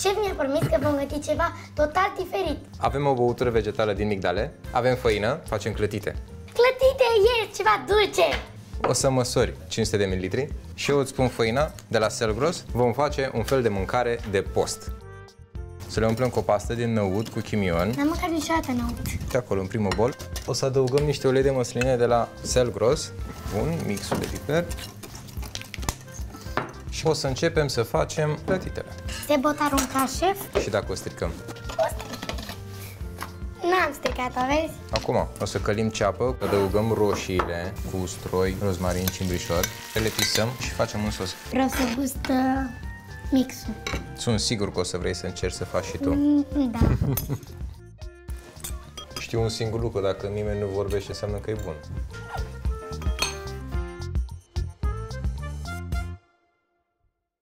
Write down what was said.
Șef mi-a promis că vom găti ceva total diferit. Avem o băutură vegetală din migdale, avem făină, facem clătite. Clătite e ceva dulce. O să măsori 500 de ml și eu îți spun făina de la Selgros. Vom face un fel de mâncare de post. Să le umplem cu o pastă din năut cu chimion. N-am mâncat niciodată năut. Și acolo, în primul bol, o să adăugăm niște ulei de măsline de la Selgros. Bun, mixul de piper. Și o să începem să facem clătitele. Se pot arunca, șef? Și dacă o stricăm. N-am stricat-o, vezi? Acum o să călim ceapă, adăugăm roșiile cu ustroi, rozmarin, cimbrișor, le pisăm și facem un sos. Vreau să gust uh, mixul. Sunt sigur că o să vrei să încerci să faci și tu. Mm, Da. Știu un singur lucru, dacă nimeni nu vorbește, înseamnă că e bun.